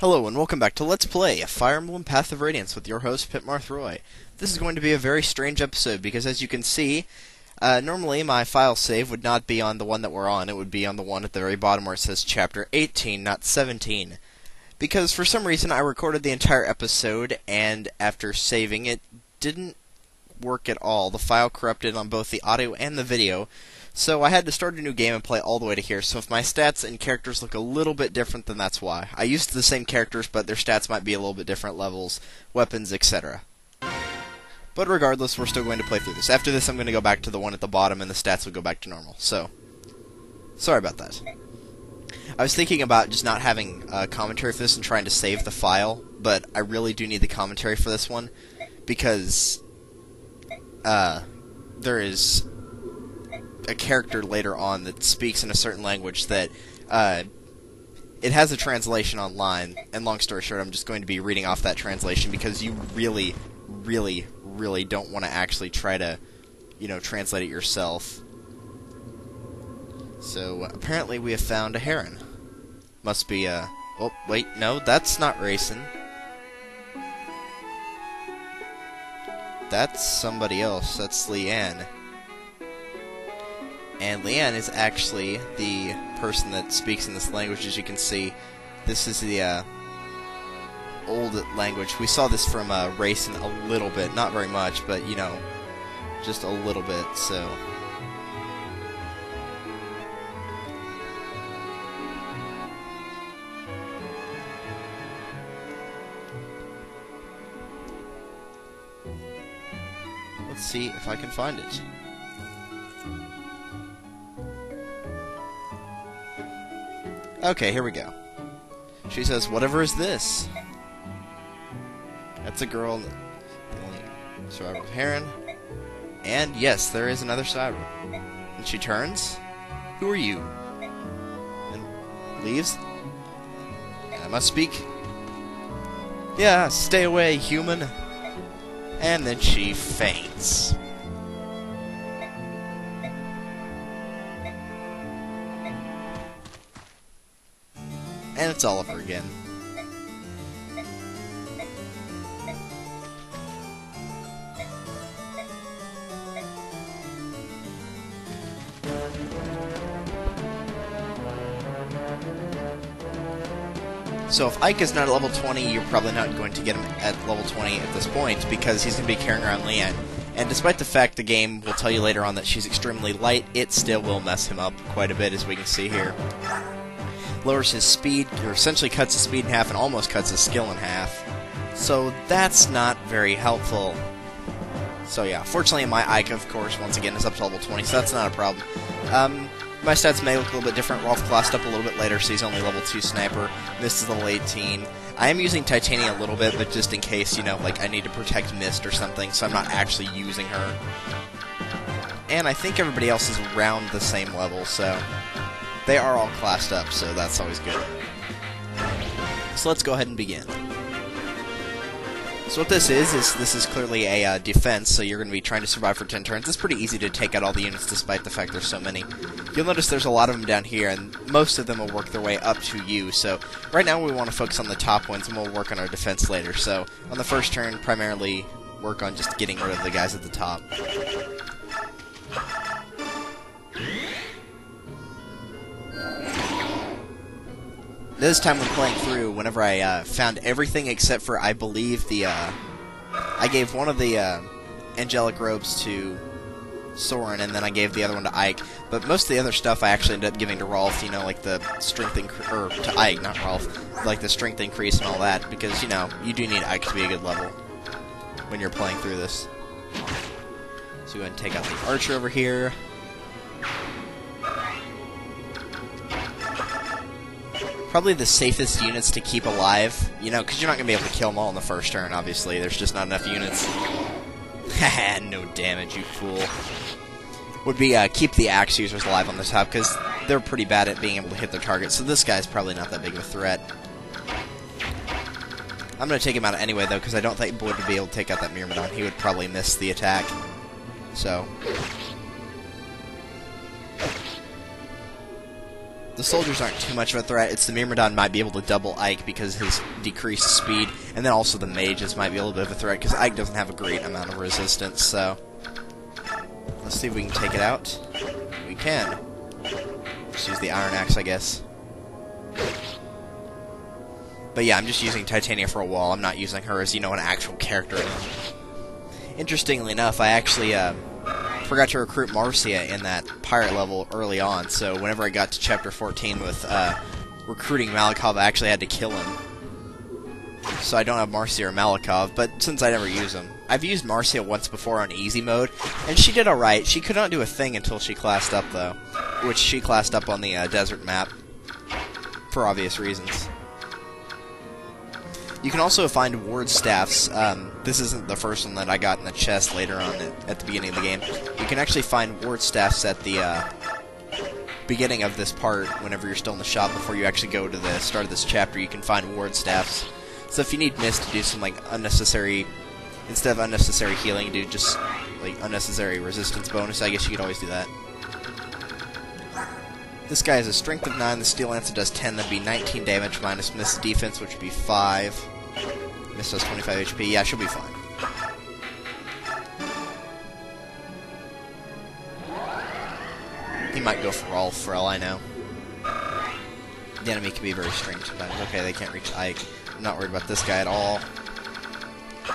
Hello and welcome back to Let's Play a Fire Emblem Path of Radiance with your host Pitmarthroy. This is going to be a very strange episode because as you can see, uh, normally my file save would not be on the one that we're on, it would be on the one at the very bottom where it says Chapter 18, not 17. Because for some reason I recorded the entire episode and after saving it didn't work at all. The file corrupted on both the audio and the video, so I had to start a new game and play all the way to here. So if my stats and characters look a little bit different, then that's why. I used the same characters, but their stats might be a little bit different levels, weapons, etc. But regardless, we're still going to play through this. After this, I'm going to go back to the one at the bottom, and the stats will go back to normal. So, sorry about that. I was thinking about just not having a commentary for this and trying to save the file, but I really do need the commentary for this one because uh, there is a character later on that speaks in a certain language that uh, it has a translation online. And long story short, I'm just going to be reading off that translation because you really, really, really don't want to actually try to, you know, translate it yourself. So apparently we have found a heron. Must be a. Oh wait, no, that's not Reyson. That's somebody else. That's Leanne. And Leanne is actually the person that speaks in this language, as you can see. This is the uh, old language. We saw this from uh, Reyson a little bit, not very much, but you know, just a little bit. So. Let's see if I can find it. Okay, here we go. She says, Whatever is this? That's a girl, the only survivor of Heron. And yes, there is another survivor. And she turns. Who are you? And leaves. I must speak. Yeah, stay away, human. And then she faints. It's all over again. So if Ike is not at level 20, you're probably not going to get him at level 20 at this point because he's going to be carrying around Leanne. And despite the fact the game will tell you later on that she's extremely light, it still will mess him up quite a bit as we can see here lowers his speed, or essentially cuts his speed in half and almost cuts his skill in half. So that's not very helpful. So yeah, fortunately my Ike, of course, once again is up to level 20, so that's not a problem. Um, my stats may look a little bit different. Rolf classed up a little bit later, so he's only level 2 sniper. Mist is level 18. I am using Titania a little bit, but just in case, you know, like I need to protect Mist or something, so I'm not actually using her. And I think everybody else is around the same level, so they are all classed up, so that's always good. So let's go ahead and begin. So what this is, is this is clearly a uh, defense, so you're going to be trying to survive for 10 turns. It's pretty easy to take out all the units despite the fact there's so many. You'll notice there's a lot of them down here, and most of them will work their way up to you. So right now we want to focus on the top ones, and we'll work on our defense later. So on the first turn, primarily work on just getting rid of the guys at the top. This time when playing through, whenever I uh, found everything except for, I believe, the, uh, I gave one of the uh, angelic robes to Soren, and then I gave the other one to Ike. But most of the other stuff I actually ended up giving to Rolf, you know, like the strength increase, or to Ike, not Rolf, like the strength increase and all that, because, you know, you do need Ike to be a good level when you're playing through this. So go ahead and take out the archer over here. Probably the safest units to keep alive, you know, because you're not going to be able to kill them all in the first turn, obviously. There's just not enough units. Haha, no damage, you fool. Would be uh, keep the axe users alive on the top, because they're pretty bad at being able to hit their targets, so this guy's probably not that big of a threat. I'm going to take him out anyway, though, because I don't think Boyd would be able to take out that Myrmidon. He would probably miss the attack. So, the soldiers aren't too much of a threat. It's the Myrmidon might be able to double Ike because his decreased speed, and then also the mages might be a little bit of a threat because Ike doesn't have a great amount of resistance. So let's see if we can take it out. We can. Just use the Iron Axe, I guess. But yeah, I'm just using Titania for a wall. I'm not using her as, you know, an actual character. Interestingly enough, I actually uh, forgot to recruit Marcia in that pirate level early on, so whenever I got to chapter 14 with uh, recruiting Makalov, I actually had to kill him. So I don't have Marcia or Makalov, but since I never use them. I've used Marcia once before on easy mode, and she did alright. She could not do a thing until she classed up, though, which she classed up on the uh, desert map, for obvious reasons. You can also find ward staffs. Um, this isn't the first one that I got in the chest later on at, the beginning of the game. You can actually find ward staffs at the uh, beginning of this part, whenever you're still in the shop, before you actually go to the start of this chapter, you can find ward staffs. So if you need mist to do some like unnecessary, instead of unnecessary healing, do just like unnecessary resistance bonus, I guess you could always do that. This guy has a strength of 9, the Steel Lancer does 10, that'd be 19 damage minus miss defense, which would be 5. Miss does 25 HP, yeah, she'll be fine. He might go for all, for all I know. The enemy can be very strange sometimes. Okay, they can't reach Ike. I'm not worried about this guy at all.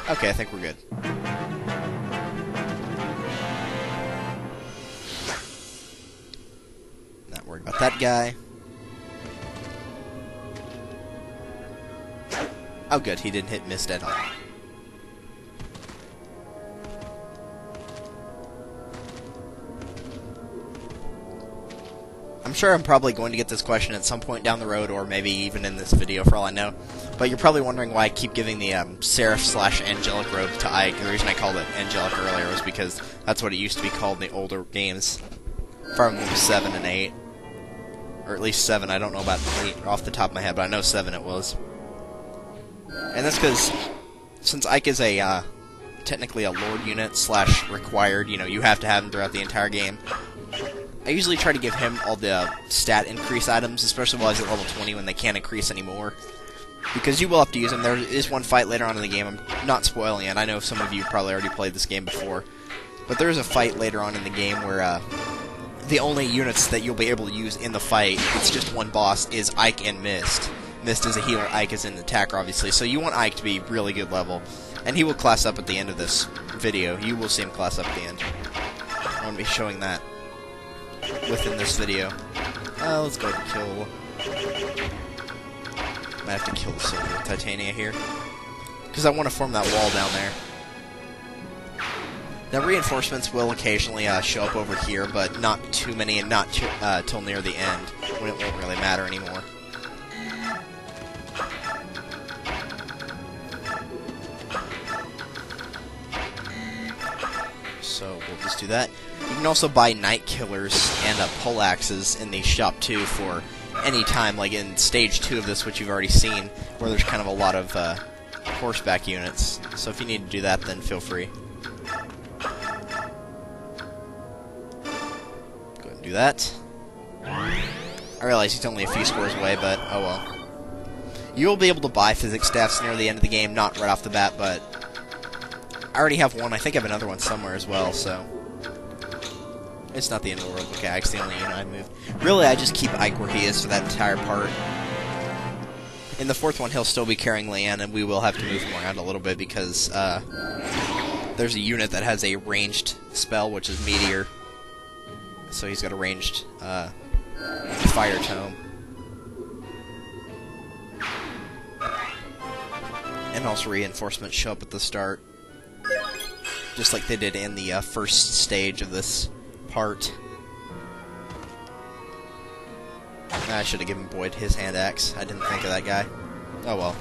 Okay, I think we're good. That guy. Oh good, he didn't hit mist at all. I'm sure I'm probably going to get this question at some point down the road, or maybe even in this video for all I know. But you're probably wondering why I keep giving the um, Seraph slash Angelic robe to Ike. The reason I called it Angelic earlier was because that's what it used to be called in the older games. from 7 and 8 or at least seven. I don't know about eight off the top of my head, but I know seven it was. And that's because since Ike is a uh, technically a Lord unit slash required, you know, you have to have him throughout the entire game. I usually try to give him all the stat increase items, especially while he's at level 20 when they can't increase anymore. Because you will have to use them. There is one fight later on in the game. I'm not spoiling it. I know some of you probably already played this game before. But there is a fight later on in the game where uh, the only units that you'll be able to use in the fight, it's just one boss, is Ike and Mist. Mist is a healer, Ike is an attacker, obviously, so you want Ike to be really good level. And he will class up at the end of this video. You will see him class up at the end. I'm going to be showing that within this video. Uh, let's go and kill... Might have to kill Silver Titania here. Because I want to form that wall down there. Now, reinforcements will occasionally uh, show up over here, but not too many and not too, uh, till near the end, when it won't really matter anymore. So, we'll just do that. You can also buy Knight Killers and uh, Poleaxes in the shop, too, for any time, like in Stage 2 of this, which you've already seen, where there's kind of a lot of uh, horseback units. So if you need to do that, then feel free. That. I realize he's only a few scores away, but oh well. You will be able to buy physics staffs near the end of the game, not right off the bat, but I already have one. I think I have another one somewhere as well, so it's not the end of the world. Okay, Ike's the only unit I moved. Really, I just keep Ike where he is for that entire part. In the fourth one, he'll still be carrying Leanne, and we will have to move him around a little bit because uh, there's a unit that has a ranged spell, which is Meteor so he's got a ranged uh, fire tome. And also reinforcements show up at the start, just like they did in the uh, first stage of this part. I should have given Boyd his hand axe. I didn't think of that guy. Oh well.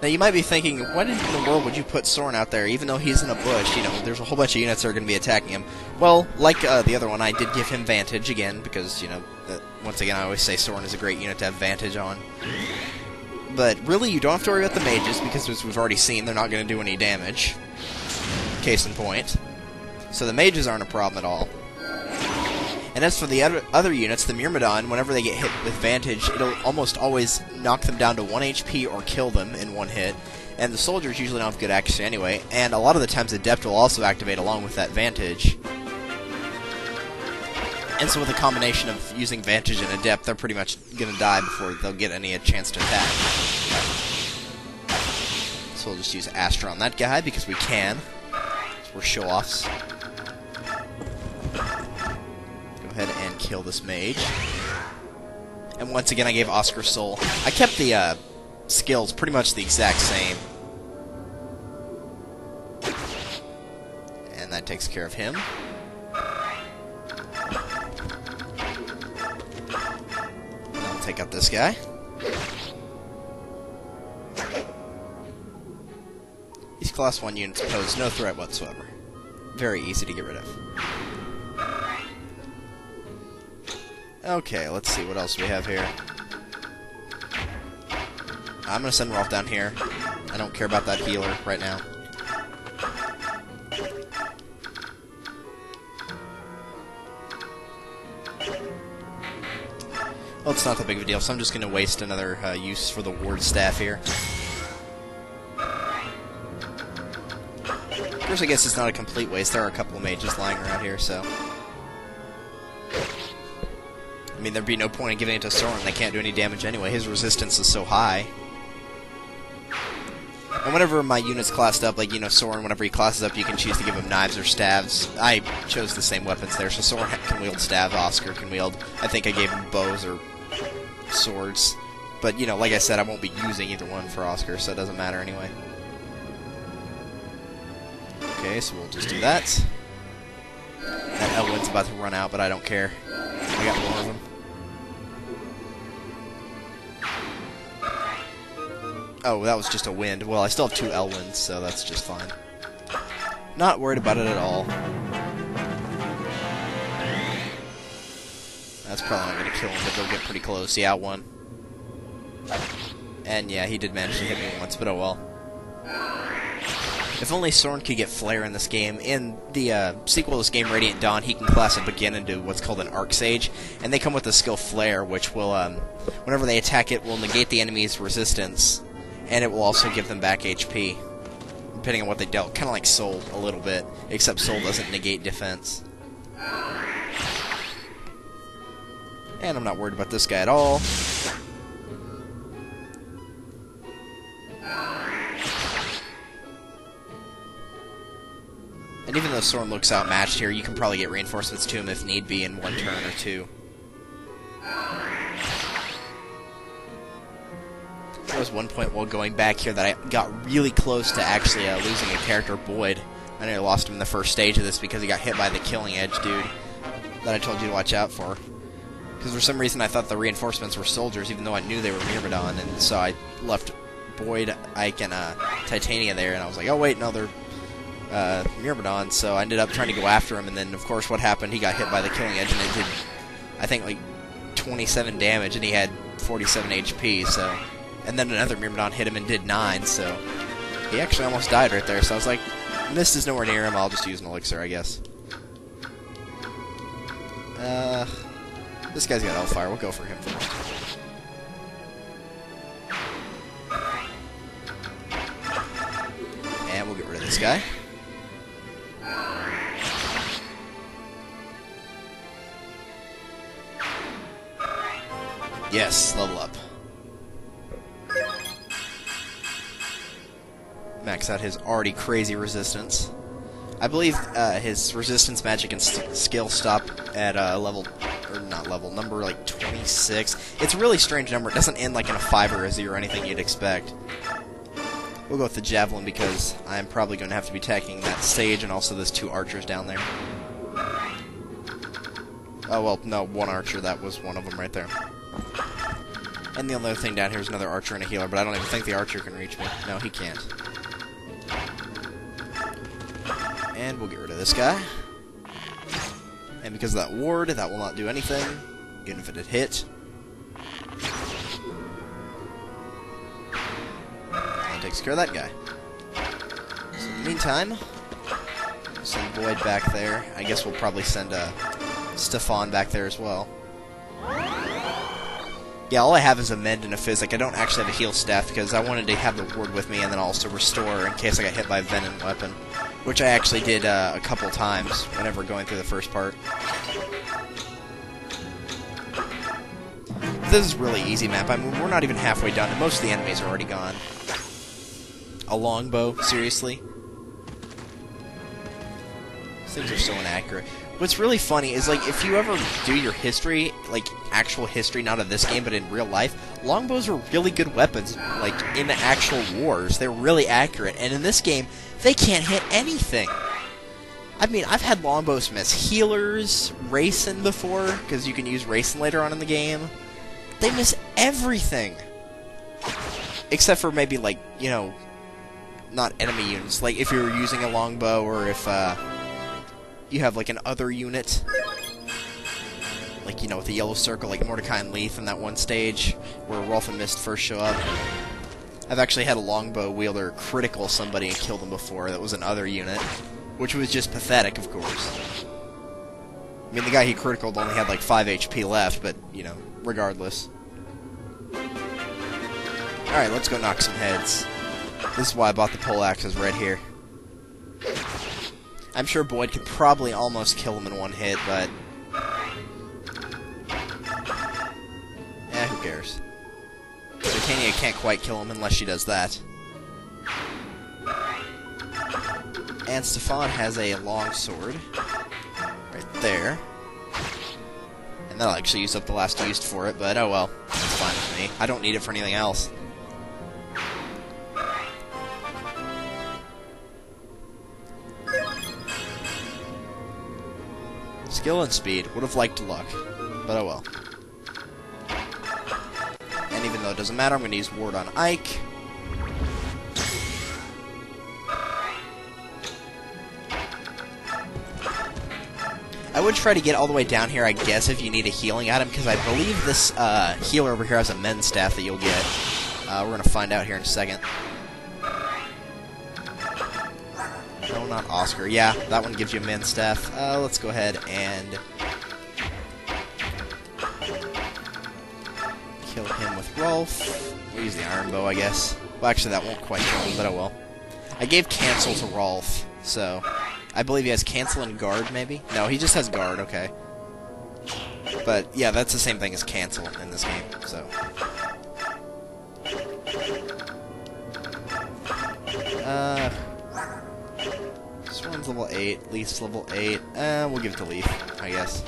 Now you might be thinking, why in the world would you put Soren out there, even though he's in a bush? You know, there's a whole bunch of units that are going to be attacking him. Well, like uh, the other one, I did give him Vantage again, because, you know, once again, I always say Soren is a great unit to have Vantage on. But really, you don't have to worry about the mages, because as we've already seen, they're not going to do any damage. Case in point. So the mages aren't a problem at all. And as for the other, other units, the Myrmidon, whenever they get hit with Vantage, it'll almost always knock them down to 1 HP or kill them in one hit. And the soldiers usually don't have good accuracy anyway, and a lot of the times Adept will also activate along with that Vantage. And so with a combination of using Vantage and Adept, they're pretty much to die before they'll get any chance to attack. So we'll just use Astra on that guy, because we can. we're show-offs. Ahead and kill this mage. And once again, I gave Oscar Sol. I kept the uh, skills pretty much the exact same. And that takes care of him. I'll take out this guy. These class 1 units pose no threat whatsoever. Very easy to get rid of. Okay, let's see what else we have here. I'm gonna send Rolf down here. I don't care about that healer right now. Well, it's not that big of a deal, so I'm just gonna waste another uh, use for the ward staff here. Of course, I guess it's not a complete waste. There are a couple of mages lying around here, so... mean, there'd be no point in giving it to Soren. They can't do any damage anyway. His resistance is so high. And whenever my unit's classed up, like, you know, Soren, whenever he classes up, you can choose to give him knives or staves. I chose the same weapons there, so Soren can wield staff, Oscar can wield... I think I gave him bows or swords. But, you know, like I said, I won't be using either one for Oscar, so it doesn't matter anyway. Okay, so we'll just do that. That Elwind's about to run out, but I don't care. I got more of them. Oh, that was just a wind. Well, I still have two Elwinds, so that's just fine. Not worried about it at all. That's probably not going to kill him, but they'll get pretty close. Yeah, one. And yeah, he did manage to hit me once, but oh well. If only Soren could get Flare in this game. In the uh, sequel to this game, Radiant Dawn, he can class up again into what's called an Arc Sage, and they come with the skill Flare, which will, um, whenever they attack it, will negate the enemy's resistance, and it will also give them back HP, depending on what they dealt. Kind of like Sol, a little bit, except Sol doesn't negate defense. And I'm not worried about this guy at all. And even though Soren looks outmatched here, you can probably get reinforcements to him if need be in one turn or two. There was one point while going back here that I got really close to actually uh, losing a character, Boyd. I nearly lost him in the first stage of this because he got hit by the Killing Edge dude that I told you to watch out for. Because for some reason I thought the reinforcements were soldiers, even though I knew they were Myrmidon, and so I left Boyd, Ike, and uh, Titania there, and I was like, oh wait, no, they're uh, Myrmidon, so I ended up trying to go after him, and then, of course, what happened, he got hit by the Killing Edge, and it did, I think, like, 27 damage, and he had 47 HP, so... And then another Myrmidon hit him and did 9, so... He actually almost died right there, so I was like, Mist is nowhere near him, I'll just use an Elixir, I guess. Uh... This guy's got Hellfire, we'll go for him first. And we'll get rid of this guy. Yes, level up. Max out his already crazy resistance. I believe uh, his resistance, magic, and st skill stop at uh, level, or not level, number like 26. It's a really strange number. It doesn't end like in a 5 or a 0 or anything you'd expect. We'll go with the Javelin because I'm probably going to have to be attacking that Sage and also those two archers down there. Oh, well, no, one archer. That was one of them right there. And the other thing down here is another archer and a healer, but I don't even think the archer can reach me. No, he can't. And we'll get rid of this guy. And because of that ward, that will not do anything, even if it had hit. That takes care of that guy. So in the meantime, send Boyd back there. I guess we'll probably send a Stefan back there as well. Yeah, all I have is a mend and a physic. I don't actually have a heal staff because I wanted to have the ward with me and then also restore in case I got hit by a venom weapon. Which I actually did uh, a couple times whenever going through the first part. This is really easy map. I mean, we're not even halfway done, and most of the enemies are already gone. A longbow? Seriously? These Things are so inaccurate. What's really funny is, like, if you ever do your history, like, actual history, not of this game, but in real life, longbows are really good weapons, like, in the actual wars. They're really accurate, and in this game, they can't hit anything. I mean, I've had longbows miss healers, Reyson before, because you can use Reyson later on in the game. They miss everything. Except for maybe, like, you know, not enemy units. Like, if you're using a longbow, or if, uh, you have like an other unit. Like, you know, with the yellow circle, like Mordecai and Lethe in that one stage where Rolf and Mist first show up. I've actually had a longbow wielder critical somebody and kill them before. That was another unit. Which was just pathetic, of course. I mean, the guy he critical only had like 5 HP left, but, you know, regardless. Alright, let's go knock some heads. This is why I bought the pole axes right here. I'm sure Boyd could probably almost kill him in one hit, but... Titania can't quite kill him unless she does that. And Stefan has a long sword. Right there. And that'll actually use up the last used for it, but oh well. That's fine with me. I don't need it for anything else. Skill and speed. Would have liked luck. But oh well. And even though it doesn't matter, I'm going to use Ward on Ike. I would try to get all the way down here, I guess, if you need a healing item, because I believe this uh, healer over here has a mend staff that you'll get. Uh, we're going to find out here in a second. No, not Oscar. Yeah, that one gives you a mend staff. Uh, let's go ahead and Rolf. We'll use the iron bow, I guess. Well, actually, that won't quite kill him, but I will. I gave cancel to Rolf, so I believe he has cancel and guard, maybe. No, he just has guard. Okay. But yeah, that's the same thing as cancel in this game. So. Uh, this one's level 8, Lethe's level 8. Uh, we'll give it to Leaf, I guess.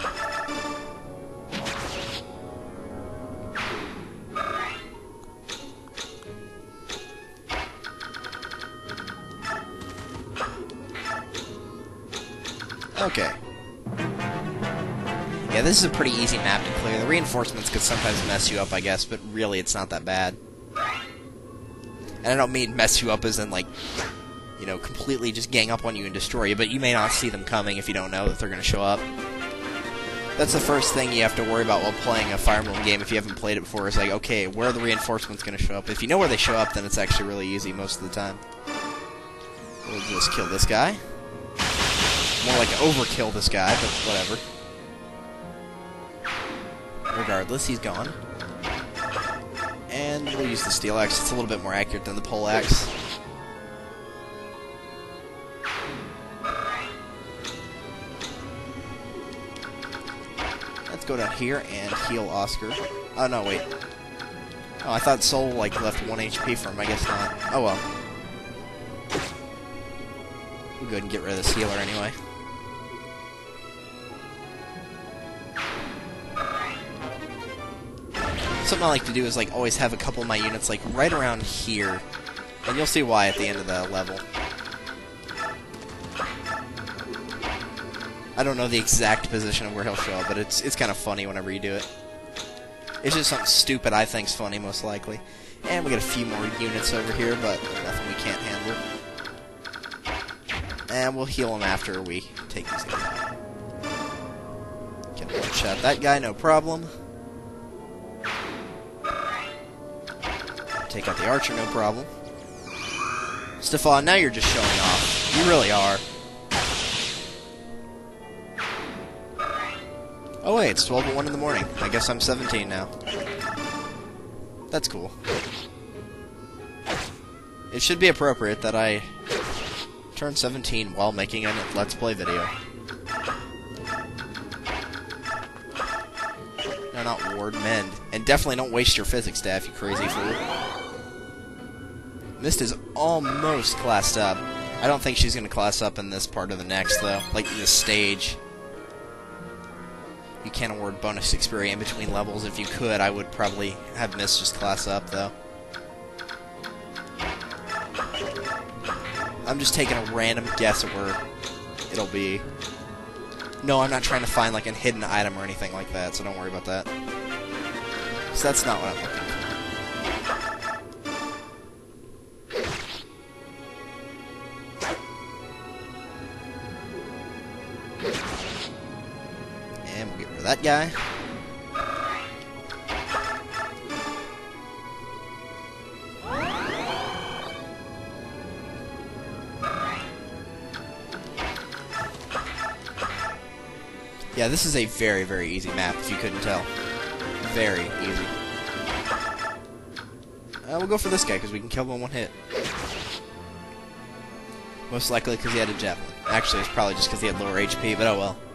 Okay. Yeah, this is a pretty easy map to clear. The reinforcements could sometimes mess you up, I guess, but really it's not that bad. And I don't mean mess you up as in, like, you know, completely just gang up on you and destroy you, but you may not see them coming if you don't know that they're going to show up. That's the first thing you have to worry about while playing a Fire Emblem game if you haven't played it before. Is like, okay, where are the reinforcements going to show up? If you know where they show up, then it's actually really easy most of the time. We'll just kill this guy. More like overkill this guy, but whatever. Regardless, he's gone. And we'll use the steel axe. It's a little bit more accurate than the pole axe. Let's go down here and heal Oscar. Oh, no, wait. Oh, I thought Sol, like, left 1 HP from him. I guess not. Oh, well. We'll go ahead and get rid of this healer anyway. Something I like to do is, like, always have a couple of my units, like, right around here. And you'll see why at the end of the level. I don't know the exact position of where he'll show up, but it's it's kind of funny whenever you do it. It's just something stupid I think's funny, most likely. And we got a few more units over here, but nothing we can't handle. And we'll heal them after we take these guys out. Can one shot that guy, no problem. Take out the archer, no problem. Stefan, now you're just showing off. You really are. Oh wait, it's 12 1 in the morning. I guess I'm 17 now. That's cool. It should be appropriate that I turn 17 while making a Let's Play video. No, not ward, mend. And definitely don't waste your physics staff, you crazy fool. Mist is almost classed up. I don't think she's going to class up in this part of the next, though. Like, this stage. You can't award bonus experience in between levels. If you could, I would probably have Mist just class up, though. I'm just taking a random guess at where it'll be. No, I'm not trying to find, like, a hidden item or anything like that, so don't worry about that. So that's not what I'm looking that guy. Yeah, this is a very, very easy map, if you couldn't tell. Very easy. Uh, we'll go for this guy, because we can kill him in one hit. Most likely because he had a javelin. Actually, it's probably just because he had lower HP, but oh well.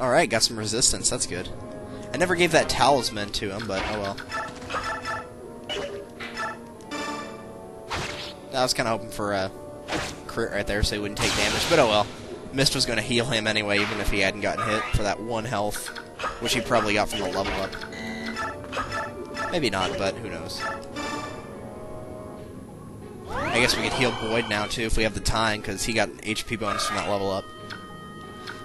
Alright, got some resistance, that's good. I never gave that talisman to him, but oh well. I was kind of hoping for a crit right there so he wouldn't take damage, but oh well. Mist was going to heal him anyway, even if he hadn't gotten hit for that one health, which he probably got from the level up. Maybe not, but who knows. I guess we could heal Boyd now, too, if we have the time, because he got an HP bonus from that level up.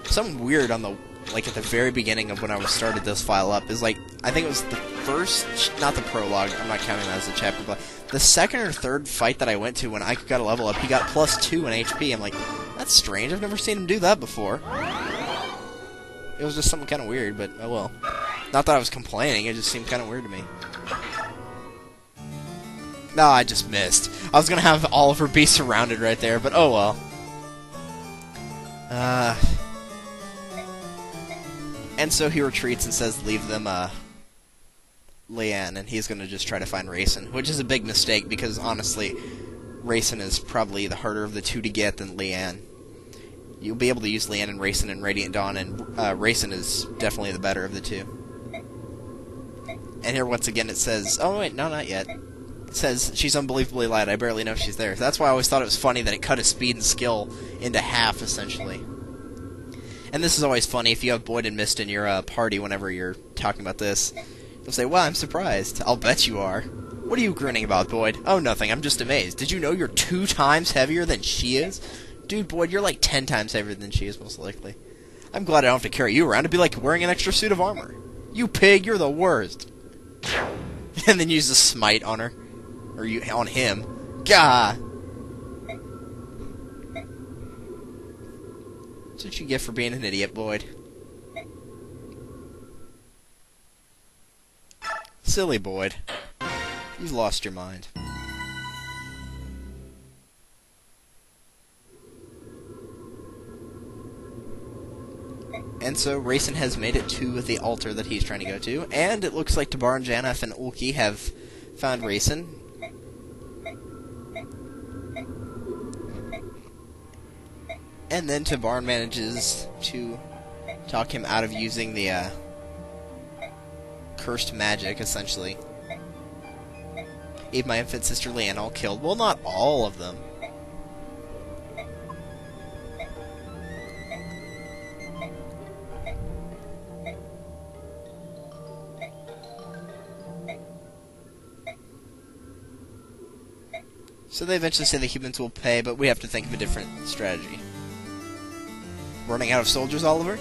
Something weird on the, like, at the very beginning of when I started this file up is, like, I think it was the first, not the prologue, I'm not counting that as a chapter, but the second or third fight that I went to when I got a level up, he got plus two in HP. I'm like, that's strange, I've never seen him do that before. It was just something kind of weird, but oh well. Not that I was complaining, it just seemed kind of weird to me. No, I just missed. I was gonna have Oliver be surrounded right there, but oh well. Uh, and so he retreats and says, leave them, uh, Leanne, and he's gonna just try to find Reyson, which is a big mistake because honestly, Reyson is probably the harder of the two to get than Leanne. You'll be able to use Leanne and Reyson in Radiant Dawn, and uh, Reyson is definitely the better of the two. And here, once again, it says, oh wait, no, not yet says she's unbelievably light. I barely know she's there. That's why I always thought it was funny that it cut his speed and skill into half, essentially. And this is always funny if you have Boyd and Mist in your uh, party whenever you're talking about this. You'll say, well, I'm surprised. I'll bet you are. What are you grinning about, Boyd? Oh, nothing. I'm just amazed. Did you know you're two times heavier than she is? Dude, Boyd, you're like ten times heavier than she is, most likely. I'm glad I don't have to carry you around. It'd be like wearing an extra suit of armor. You pig, you're the worst. and then use a smite on her. Or you on him. Gah! That's what you get for being an idiot, Boyd. Silly Boyd. You've lost your mind. And so Reyson has made it to the altar that he's trying to go to, and it looks like Tibarn and Janaff and Ulki have found Reyson, And then Tibarn manages to talk him out of using the uh, cursed magic, essentially. Even my infant sister Leanne all killed. Well, not all of them. So they eventually say the humans will pay, but we have to think of a different strategy. Running out of soldiers, Oliver?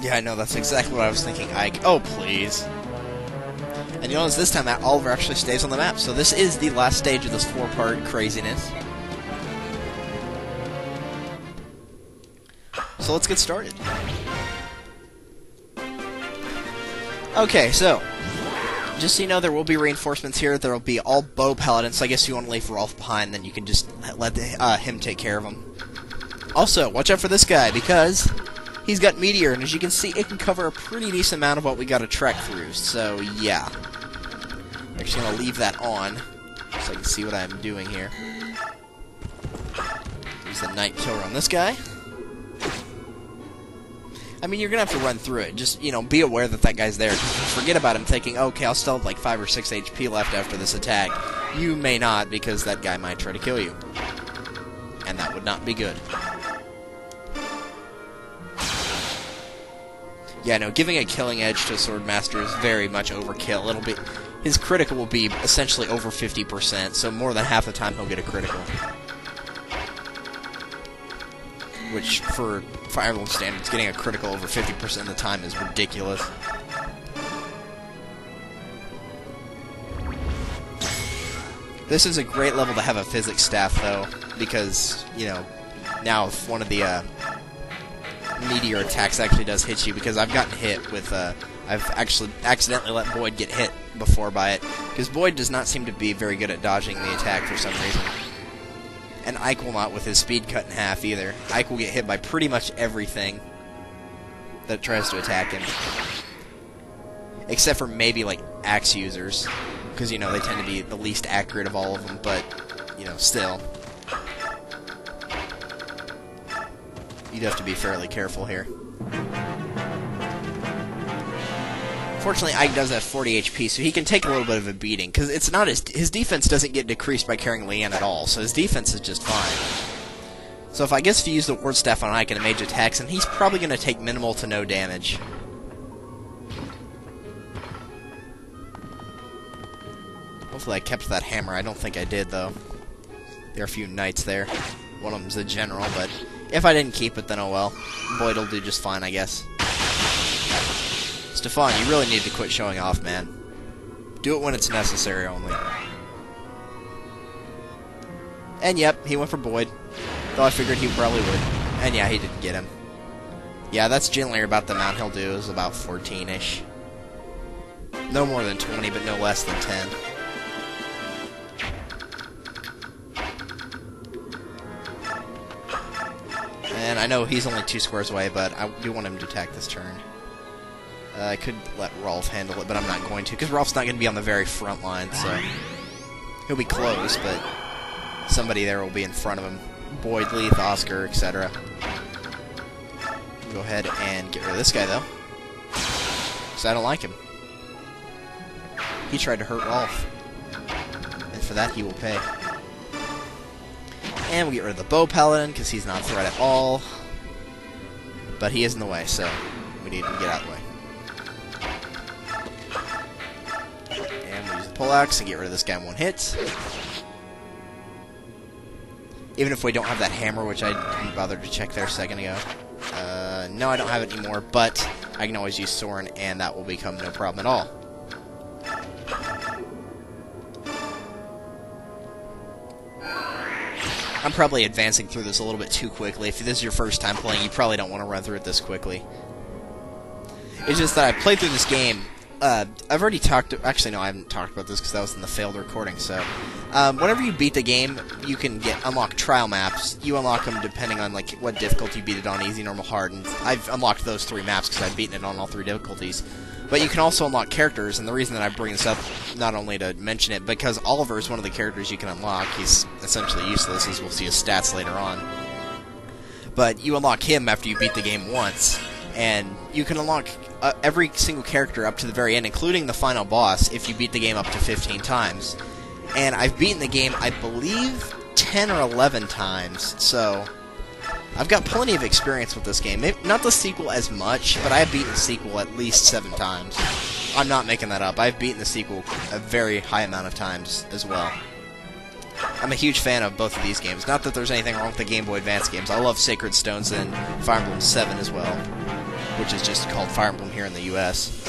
Yeah, I know, that's exactly what I was thinking, Ike. Oh, please. And you notice this time that Oliver actually stays on the map, so this is the last stage of this four-part craziness. So let's get started. Okay, so just so you know, there will be reinforcements here. There will be all bow paladins. So I guess you want to leave Rolf behind, then you can just let the, uh, him take care of them. Also, watch out for this guy because he's got meteor, and as you can see, it can cover a pretty decent amount of what we got to trek through. So yeah, I'm actually gonna leave that on so I can see what I'm doing here. There's the knight killer on this guy. I mean, you're gonna have to run through it. Just, you know, be aware that that guy's there. Forget about him thinking, okay, I'll still have like 5 or 6 HP left after this attack. You may not, because that guy might try to kill you. And that would not be good. Yeah, no, giving a killing edge to Swordmaster is very much overkill. It'll be... His critical will be essentially over 50%, so more than half the time he'll get a critical which for Fire Emblem standards, getting a critical over 50% of the time is ridiculous. This is a great level to have a physics staff, though, because, you know, now if one of the uh, meteor attacks actually does hit you, because I've gotten hit with, uh, I've actually accidentally let Boyd get hit before by it, because Boyd does not seem to be very good at dodging the attack for some reason. And Ike will not with his speed cut in half either. Ike will get hit by pretty much everything that tries to attack him. Except for maybe, like, axe users. Because, you know, they tend to be the least accurate of all of them, but, you know, still. You'd have to be fairly careful here. Fortunately, Ike does have 40 HP, so he can take a little bit of a beating. Because it's not his his defense doesn't get decreased by carrying Leanne at all, so his defense is just fine. So if I guess if you use the Ward Staff on Ike and a mage attacks, and he's probably going to take minimal to no damage. Hopefully I kept that hammer. I don't think I did, though. There are a few knights there. One of them's a general, but if I didn't keep it, then oh well. Boyd'll do just fine, I guess. Stefan, you really need to quit showing off, man. Do it when it's necessary only. And yep, he went for Boyd. Though I figured he probably would. And yeah, he didn't get him. Yeah, that's generally about the amount he'll do, is about 14-ish. No more than 20, but no less than 10. And I know he's only two squares away, but I do want him to attack this turn. Uh, I could let Rolf handle it, but I'm not going to, because Rolf's not going to be on the very front line, so... He'll be close, but somebody there will be in front of him. Boyd, Lethe, Oscar, etc. Go ahead and get rid of this guy, though. Because I don't like him. He tried to hurt Rolf. And for that, he will pay. And we'll get rid of the Bow Paladin, because he's not a threat at all. But he is in the way, so we need to get out of the way. Poleaxe and get rid of this guy in one hit. Even if we don't have that hammer, which I didn't bother to check there a second ago. Uh, no, I don't have it anymore, but I can always use Soren, and that will become no problem at all. I'm probably advancing through this a little bit too quickly. If this is your first time playing, you probably don't want to run through it this quickly. It's just that I played through this game uh, I've already talked. Actually, no, I haven't talked about this because that was in the failed recording. So, um, whenever you beat the game, you can get unlock trial maps. You unlock them depending on like what difficulty you beat it on, easy, normal, hard. And I've unlocked those three maps because I've beaten it on all three difficulties. But you can also unlock characters, and the reason that I bring this up, not only to mention it, because Oliver is one of the characters you can unlock. He's essentially useless, as we'll see his stats later on. But you unlock him after you beat the game once and you can unlock uh, every single character up to the very end, including the final boss, if you beat the game up to 15 times. And I've beaten the game, I believe, 10 or 11 times, so I've got plenty of experience with this game. Maybe not the sequel as much, but I have beaten the sequel at least seven times. I'm not making that up. I've beaten the sequel a very high amount of times as well. I'm a huge fan of both of these games. Not that there's anything wrong with the Game Boy Advance games. I love Sacred Stones and Fire Emblem 7 as well which is just called Fire Emblem here in the U.S.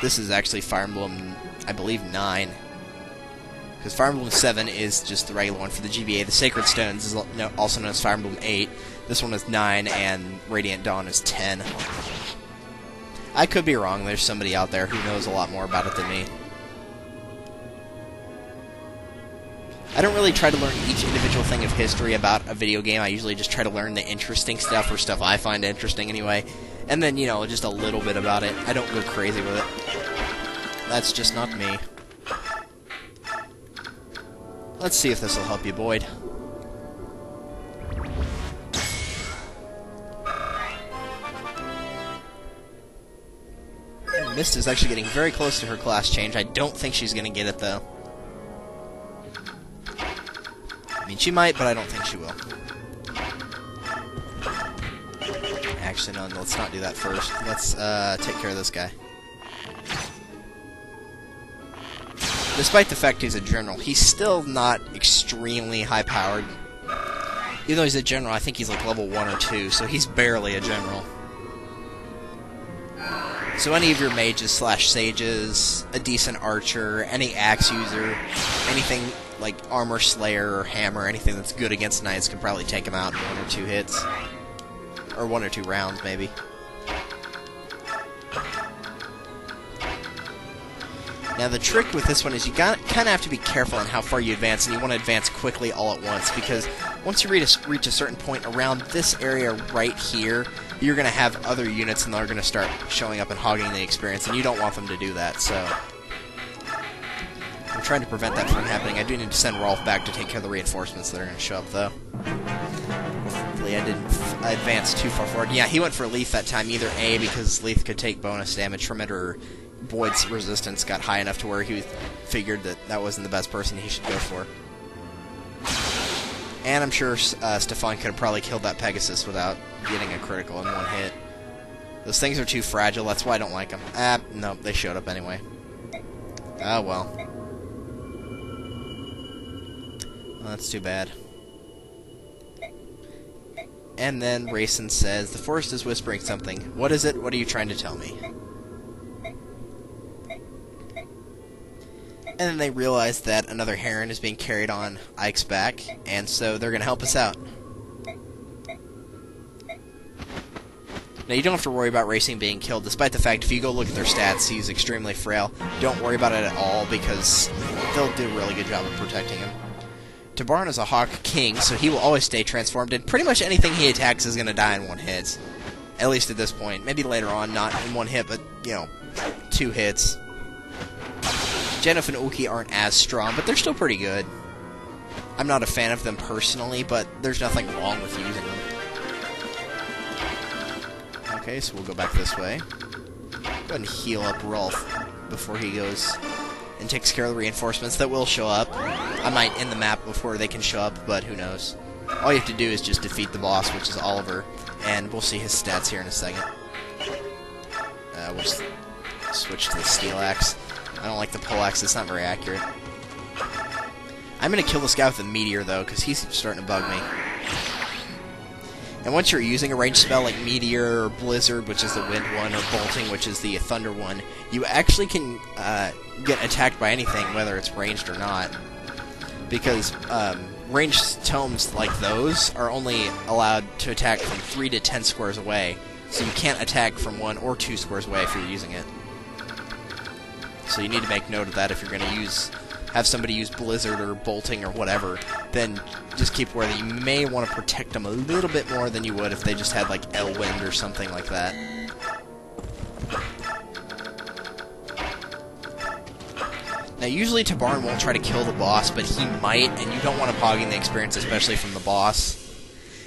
This is actually Fire Emblem, I believe, 9. Because Fire Emblem 7 is just the regular one for the GBA. The Sacred Stones is also known as Fire Emblem 8. This one is 9, and Radiant Dawn is 10. I could be wrong. There's somebody out there who knows a lot more about it than me. I don't really try to learn each individual thing of history about a video game. I usually just try to learn the interesting stuff or stuff I find interesting anyway. And then, you know, just a little bit about it. I don't go crazy with it. That's just not me. Let's see if this will help you, Boyd. Mist is actually getting very close to her class change. I don't think she's going to get it, though. Mean, she might, but I don't think she will. Actually, no, let's not do that first. Let's uh, take care of this guy. Despite the fact he's a general, he's still not extremely high-powered. Even though he's a general, I think he's like level 1 or 2, so he's barely a general. So any of your mages slash sages, a decent archer, any axe user, anything like armor slayer or hammer, anything that's good against knights can probably take him out in one or two hits. Or one or two rounds, maybe. Now the trick with this one is you got kind of have to be careful on how far you advance, and you want to advance quickly all at once because once you reach a, reach a certain point around this area right here, you're going to have other units and they're going to start showing up and hogging the experience, and you don't want them to do that. So I'm trying to prevent that from happening. I do need to send Rolf back to take care of the reinforcements that are going to show up, though. Hopefully I didn't advance too far forward. Yeah, he went for Lethe that time, either A, because Lethe could take bonus damage from it, or Boyd's resistance got high enough to where he figured that that wasn't the best person he should go for. And I'm sure uh, Stefan could have probably killed that Pegasus without getting a critical in one hit. Those things are too fragile, that's why I don't like them. Ah, no, they showed up anyway. Ah, well. Well. That's too bad. And then Reyson says, The forest is whispering something. What is it? What are you trying to tell me? And then they realize that another heron is being carried on Ike's back, and so they're going to help us out. Now, you don't have to worry about Reyson being killed, despite the fact if you go look at their stats, he's extremely frail. Don't worry about it at all, because they'll do a really good job of protecting him. Tibarn is a Hawk King, so he will always stay transformed, and pretty much anything he attacks is going to die in one hit. At least at this point. Maybe later on, not in one hit, but, you know, two hits. Janaff and Ulki aren't as strong, but they're still pretty good. I'm not a fan of them personally, but there's nothing wrong with using them. Okay, so we'll go back this way. Go ahead and heal up Rolf before he goes and takes care of the reinforcements that will show up. I might end the map before they can show up, but who knows. All you have to do is just defeat the boss, which is Oliver, and we'll see his stats here in a second. Uh, we'll switch to the steel axe. I don't like the poleaxe, it's not very accurate. I'm gonna kill this guy with a meteor, though, because he's starting to bug me. And once you're using a ranged spell like Meteor or Blizzard, which is the wind one, or Bolting, which is the thunder one, you actually can uh, get attacked by anything, whether it's ranged or not. Because um, ranged tomes like those are only allowed to attack from 3 to 10 squares away, so you can't attack from 1 or 2 squares away if you're using it. So you need to make note of that if you're going to use have somebody use Blizzard or Bolting or whatever, then just keep aware that you may want to protect them a little bit more than you would if they just had like Elwind or something like that. Now, usually Tibarn won't try to kill the boss, but he might, and you don't want to pogging the experience, especially from the boss.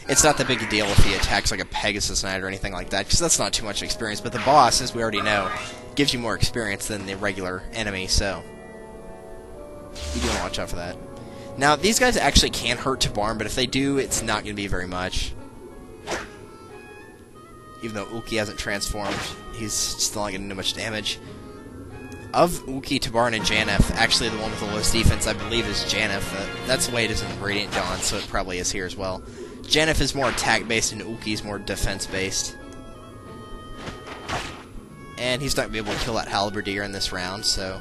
It's not that big a deal if he attacks like a Pegasus Knight or anything like that, because that's not too much experience, but the boss, as we already know, gives you more experience than the regular enemy, so you do want to watch out for that. Now, these guys actually can hurt Tibarn, but if they do, it's not going to be very much. Even though Ulki hasn't transformed, he's still not going to do much damage. Of Ulki, Tibarn, and Janaff, actually the one with the lowest defense, I believe, is Janaff. Uh, that's the way it is in Radiant Dawn, so it probably is here as well. Janaff is more attack-based, and Ulki is more defense-based. And he's not going to be able to kill that Halberdier in this round, so...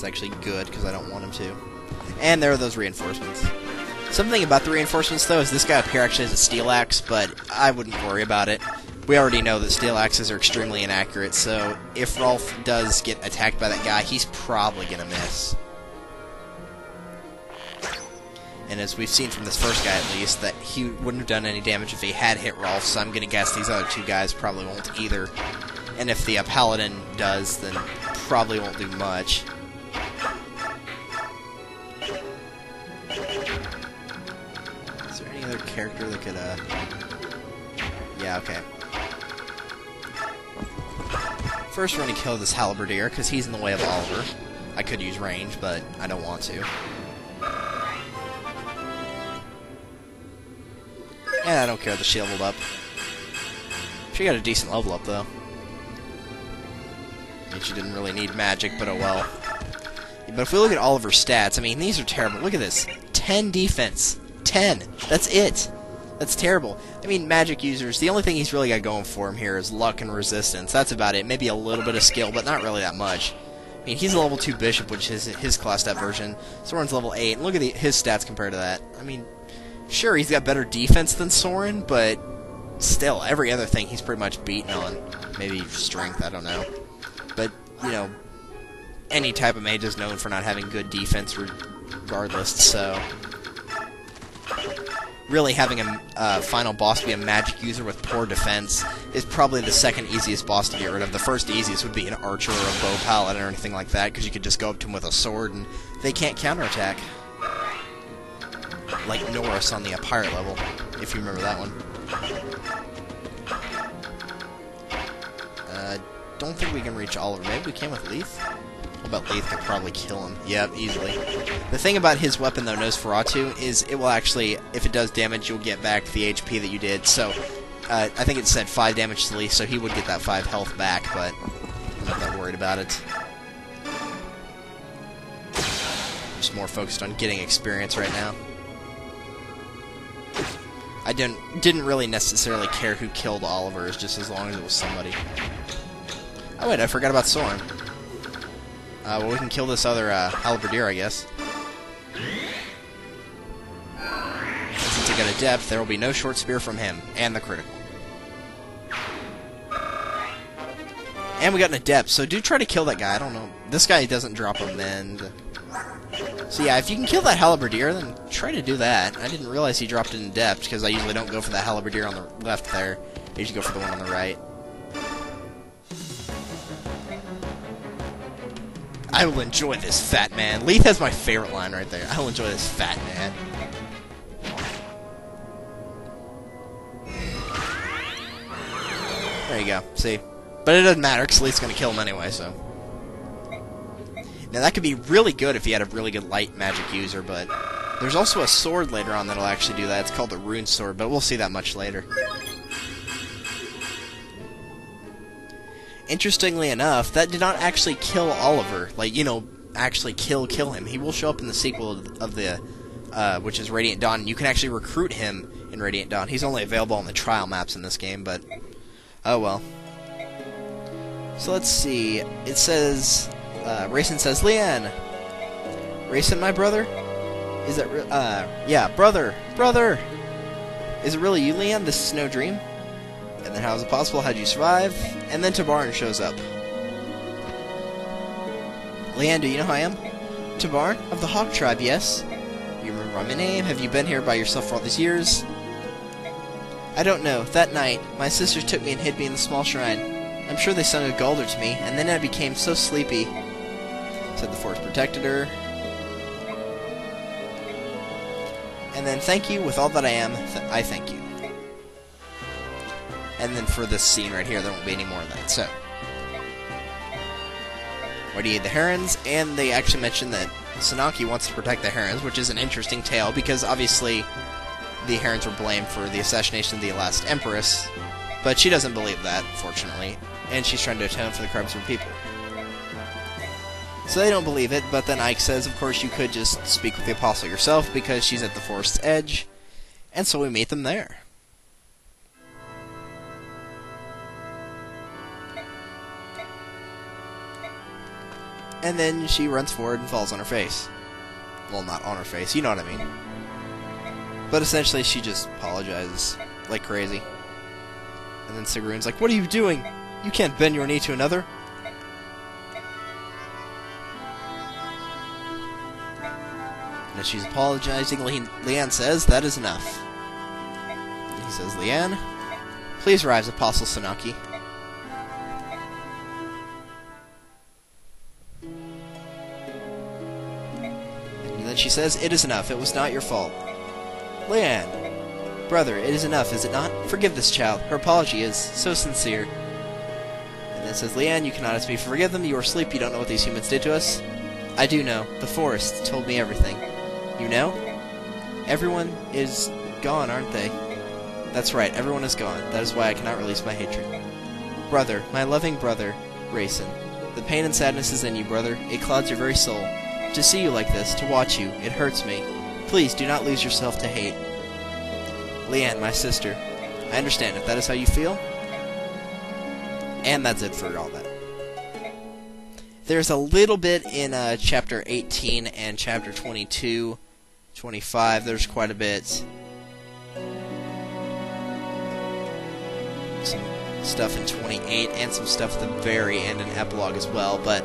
It's actually good, because I don't want him to. And there are those reinforcements. Something about the reinforcements, though, is this guy up here actually has a steel axe, but I wouldn't worry about it. we already know that steel axes are extremely inaccurate, so if Rolf does get attacked by that guy, he's probably going to miss. And as we've seen from this first guy at least, that he wouldn't have done any damage if he had hit Rolf, so I'm going to guess these other two guys probably won't either. And if the uh, Paladin does, then probably won't do much. Is there any other character that could, uh... Yeah, okay. First, we're to kill this Halberdier, because he's in the way of Oliver. I could use range, but I don't want to. And I don't care that she leveled up. She got a decent level up, though. Mean, she didn't really need magic, but oh well. But if we look at all of her stats, I mean, these are terrible. Look at this. 10 defense. 10. That's it. That's terrible. I mean, magic users, the only thing he's really got going for him here is luck and resistance. That's about it. Maybe a little bit of skill, but not really that much. I mean, he's a level 2 bishop, which is his class stat version. Soren's level 8. And look at the, his stats compared to that. I mean, sure, he's got better defense than Soren, but still, every other thing he's pretty much beaten on. Maybe strength, I don't know. But, you know, any type of mage is known for not having good defense regardless, so really having a uh, final boss be a magic user with poor defense is probably the second easiest boss to get rid of. The first easiest would be an archer or a bow paladin or anything like that, because you could just go up to him with a sword and they can't counterattack. Like Norris on the pirate level, if you remember that one. Uh, don't think we can reach Oliver. Maybe we can with Lethe? Bet Lethe could probably kill him. Yep, easily. The thing about his weapon, though, Nosferatu, is it will actually, if it does damage, you'll get back the HP that you did. So, uh, I think it said 5 damage to Lethe, so he would get that 5 health back, but I'm not that worried about it. Just more focused on getting experience right now. I didn't didn't really necessarily care who killed Oliver, just as long as it was somebody. Oh wait, I forgot about Soren. Uh, well, we can kill this other uh, halberdier, I guess. Since he got a depth, there will be no short spear from him, and the critical. And we got an adept, so do try to kill that guy. I don't know. This guy doesn't drop a mend. So yeah, if you can kill that halberdier, then try to do that. I didn't realize he dropped in depth, because I usually don't go for the halberdier on the left there. I usually go for the one on the right. I will enjoy this fat man. Lethe has my favorite line right there. I will enjoy this fat man. There you go. See? But it doesn't matter, because Lethe's going to kill him anyway, so... Now, that could be really good if you had a really good light magic user, but... There's also a sword later on that'll actually do that. It's called the Rune Sword, but we'll see that much later. Interestingly enough, that did not actually kill Oliver. Like, you know, actually kill kill him. He will show up in the sequel of the, uh, which is Radiant Dawn. You can actually recruit him in Radiant Dawn. He's only available on the trial maps in this game, but oh well. So let's see. It says, uh, Reyson says, Leanne. Reyson, my brother? Is that, uh, yeah, brother, brother. Is it really you, Leanne? This is no dream. And then how is it possible? How'd you survive? And then Tibarn shows up. Leanne, do you know who I am? Tibarn of the Hawk Tribe, yes. You remember my name? Have you been here by yourself for all these years? I don't know. That night, my sisters took me and hid me in the small shrine. I'm sure they sung a galdr to me, and then I became so sleepy. Said the forest protected her. And then thank you with all that I am, th I thank you. And then for this scene right here, there won't be any more of that. So, where do you need the herons? And they actually mention that Sanaki wants to protect the herons, which is an interesting tale because obviously the herons were blamed for the assassination of the last empress, but she doesn't believe that, fortunately, and she's trying to atone for the crimes of people. So they don't believe it, but then Ike says, of course, you could just speak with the apostle yourself because she's at the forest's edge, and so we meet them there. And then she runs forward and falls on her face. Well, not on her face, you know what I mean. But essentially, she just apologizes like crazy. And then Sigrun's like, What are you doing? You can't bend your knee to another. And as she's apologizing, Le Leanne says, That is enough. He says, Leanne, please rise, Apostle Sanaki. She says, It is enough. It was not your fault. Leanne, brother, it is enough, is it not? Forgive this child. Her apology is so sincere. And then says, Leanne, you cannot ask me to forgive them. You are asleep. You don't know what these humans did to us. I do know. The forest told me everything. You know? Everyone is gone, aren't they? That's right, everyone is gone. That is why I cannot release my hatred. Brother, my loving brother, Reyson. The pain and sadness is in you, brother. It clouds your very soul. To see you like this, to watch you, it hurts me. Please do not lose yourself to hate. Leanne, my sister. I understand if that is how you feel. And that's it for all that. There's a little bit in uh, chapter 18 and chapter 22, 25. There's quite a bit. Some stuff in 28 and some stuff at the very end in epilogue as well, but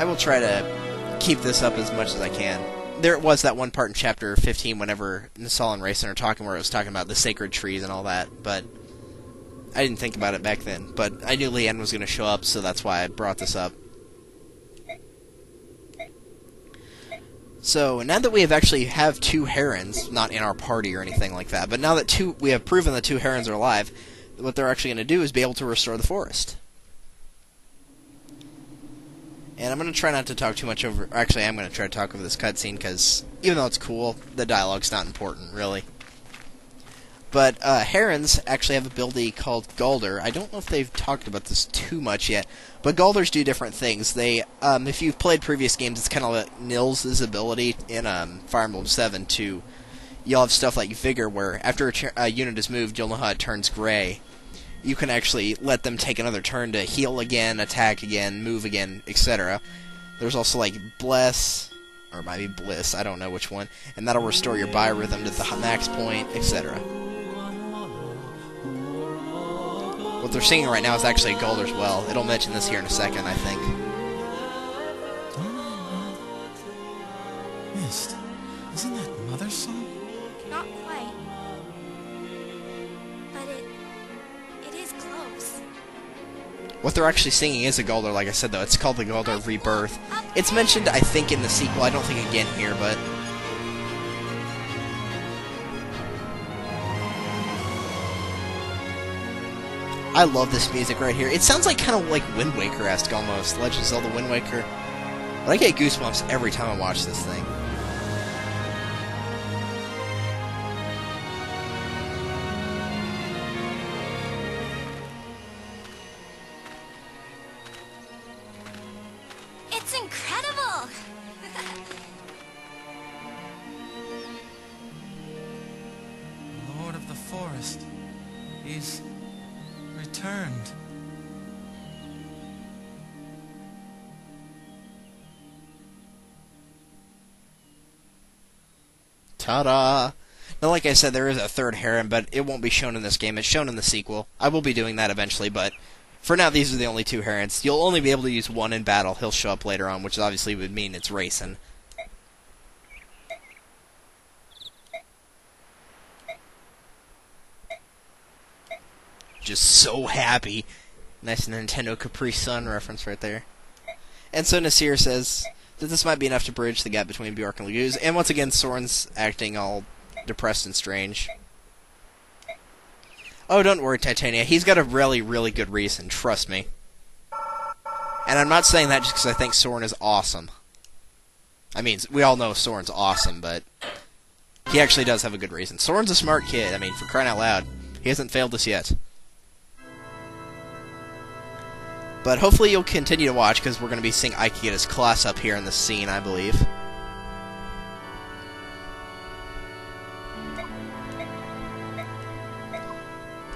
I will try to keep this up as much as I can. There was that one part in chapter 15 whenever Naesala and Reyson are talking where it was talking about the sacred trees and all that, but I didn't think about it back then. But I knew Leanne was going to show up, so that's why I brought this up. So now that we have actually have two herons, not in our party or anything like that, but now that two we have proven that two herons are alive, what they're actually going to do is be able to restore the forest. And I'm going to try not to talk too much over. Actually, I'm going to try to talk over this cutscene because even though it's cool, the dialogue's not important really. But uh, herons actually have a ability called Galdr. I don't know if they've talked about this too much yet, but Galdrs do different things. They, um, if you've played previous games, it's kind of like Nils' ability in um, Fire Emblem 7 to. You'll have stuff like Vigor, where after a, a unit is moved, you'll know how it turns gray. You can actually let them take another turn to heal again, attack again, move again, etc. There's also like Bless, or it might be Bliss, I don't know which one, and that'll restore your biorhythm to the max point, etc. What they're singing right now is actually Galdr's Well. It'll mention this here in a second, I think. Mist, isn't that Mother's song? What they're actually singing is a Galdr, like I said, though. It's called the Galdr Rebirth. It's mentioned, I think, in the sequel. I don't think again here, but... I love this music right here. It sounds like kind of like Wind Waker-esque almost. Legend of Zelda Wind Waker. But I get goosebumps every time I watch this thing. He's returned. Ta-da! Now, like I said, there is a third heron, but it won't be shown in this game. It's shown in the sequel. I will be doing that eventually, but for now, these are the only two herons. You'll only be able to use one in battle. He'll show up later on, which obviously would mean it's Reyson. Just so happy. Nice Nintendo Capri Sun reference right there. And so Nasir says that this might be enough to bridge the gap between Beorc and Laguz, and once again, Soren's acting all depressed and strange. Oh, don't worry, Titania. He's got a really, really good reason. Trust me. And I'm not saying that just because I think Soren is awesome. I mean, we all know Soren's awesome, but he actually does have a good reason. Soren's a smart kid. I mean, for crying out loud, he hasn't failed us yet. But hopefully you'll continue to watch because we're going to be seeing Ike get his class up here in the scene, I believe.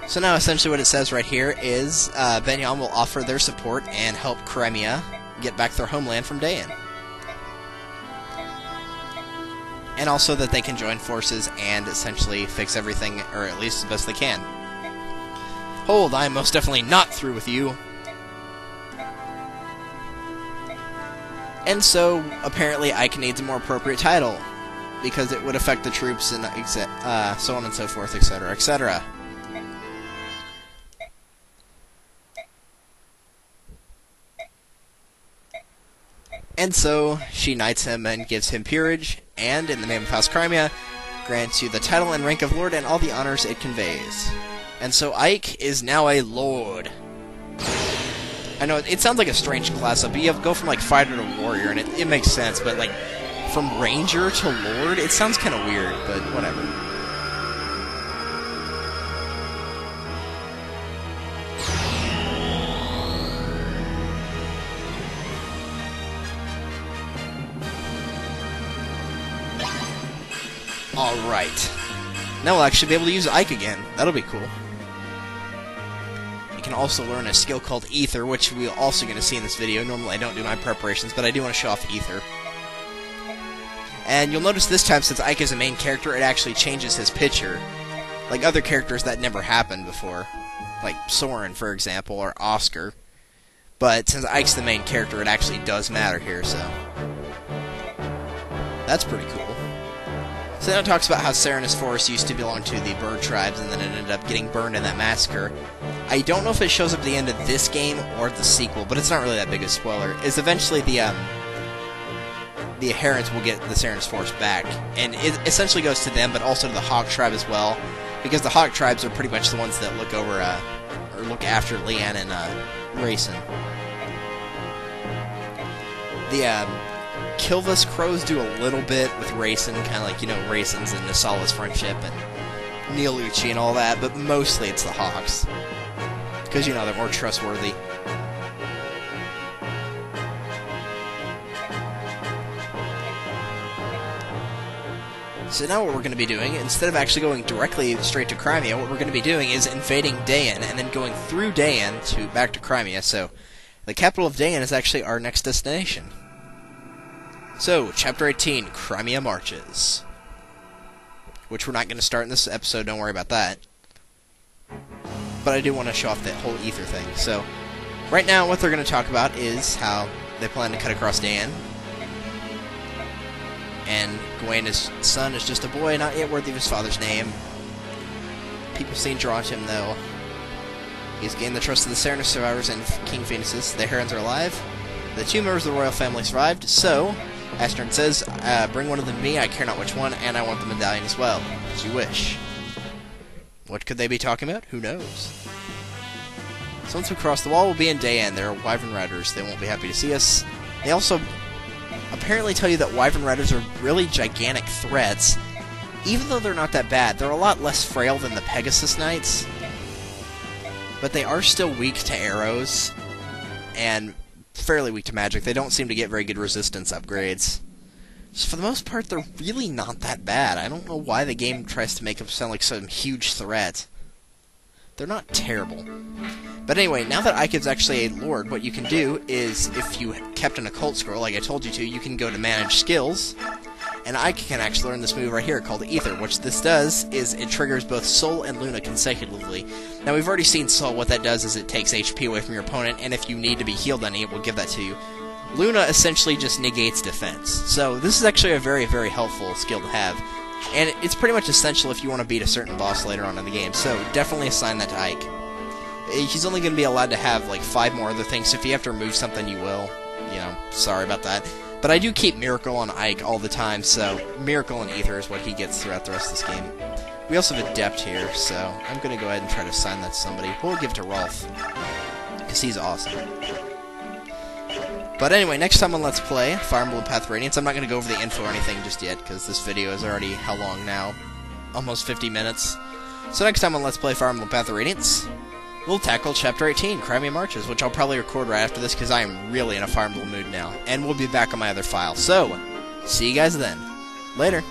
So now essentially what it says right here is uh, Begnion will offer their support and help Crimea get back their homeland from Daein. and also that they can join forces and essentially fix everything, or at least as best they can. Hold, I am most definitely not through with you. And so, apparently, Ike needs a more appropriate title, because it would affect the troops and uh, so on and so forth, etc., etc. And so, she knights him and gives him peerage, and, in the name of House Crimea, grants you the title and rank of lord and all the honors it conveys. And so Ike is now a lord. I know it sounds like a strange class up, but you have go from like fighter to warrior, and it, it makes sense. But like from ranger to lord, it sounds kind of weird, but whatever. Alright. Now we'll actually be able to use Ike again. That'll be cool also learn a skill called Ether, which we're also going to see in this video. Normally I don't do my preparations, but I do want to show off Ether. And you'll notice this time, since Ike is a main character, it actually changes his picture. Like other characters, that never happened before. Like Soren, for example, or Oscar. But since Ike's the main character, it actually does matter here, so... That's pretty cool. So now it talks about how Serenes Forest used to belong to the bird tribes, and then it ended up getting burned in that massacre. I don't know if it shows up at the end of this game or the sequel, but it's not really that big of a spoiler. Is eventually the um, the Herons will get the Serenes Forest back, and it essentially goes to them, but also to the Hawk tribe as well, because the Hawk tribes are pretty much the ones that look over uh, or look after Leanne and uh, Reyson. The um, Kilvas Crows do a little bit with Reyson, kind of like, you know, Reyson's and Naesala's friendship and Nealuchi and all that, but mostly it's the Hawks. Because, you know, they're more trustworthy. So now what we're going to be doing, instead of actually going directly straight to Crimea, what we're going to be doing is invading Daein and then going through Daein to back to Crimea. So the capital of Daein is actually our next destination. So, Chapter 18, Crimea Marches. Which we're not going to start in this episode, don't worry about that. But I do want to show off that whole ether thing. So, right now, what they're going to talk about is how they plan to cut across Daein. And Gawain's son is just a boy, not yet worthy of his father's name. People seem drawn to him, though. He's gained the trust of the Serenes survivors and King Phoenicis. The Herons are alive. The two members of the royal family survived, so Ashnard says, uh, bring one of them to me, I care not which one, and I want the medallion as well, as you wish. What could they be talking about? Who knows? So once we cross the wall, we'll be in Daein. There are Wyvern Riders. They won't be happy to see us. They also apparently tell you that Wyvern Riders are really gigantic threats. Even though they're not that bad, they're a lot less frail than the Pegasus Knights. But they are still weak to arrows, and fairly weak to magic. They don't seem to get very good resistance upgrades. So for the most part, they're really not that bad. I don't know why the game tries to make them sound like some huge threat. They're not terrible. But anyway, now that Ike is actually a lord, what you can do is, if you kept an occult scroll, like I told you to, you can go to manage skills, and I can actually learn this move right here called Ether. Which this does is it triggers both Sol and Luna consecutively. Now we've already seen Sol. What that does is it takes HP away from your opponent, and if you need to be healed any, it will give that to you. Luna essentially just negates defense. So this is actually a very, very helpful skill to have. And it's pretty much essential if you want to beat a certain boss later on in the game. So definitely assign that to Ike. Eh, he's only going to be allowed to have like five more other things. So if you have to remove something, you will. You know, sorry about that. But I do keep Miracle on Ike all the time, so Miracle and Ether is what he gets throughout the rest of this game. We also have Adept here, so I'm going to go ahead and try to sign that to somebody. We'll give it to Rolf, because he's awesome. But anyway, next time on Let's Play Fire Emblem Path Radiance, I'm not going to go over the info or anything just yet, because this video is already, how long now? Almost 50 minutes. So next time on Let's Play Fire Emblem Path Radiance, we'll tackle Chapter 18, Crimea Marches, which I'll probably record right after this because I am really in a farmable mood now. And we'll be back on my other file. So, see you guys then. Later.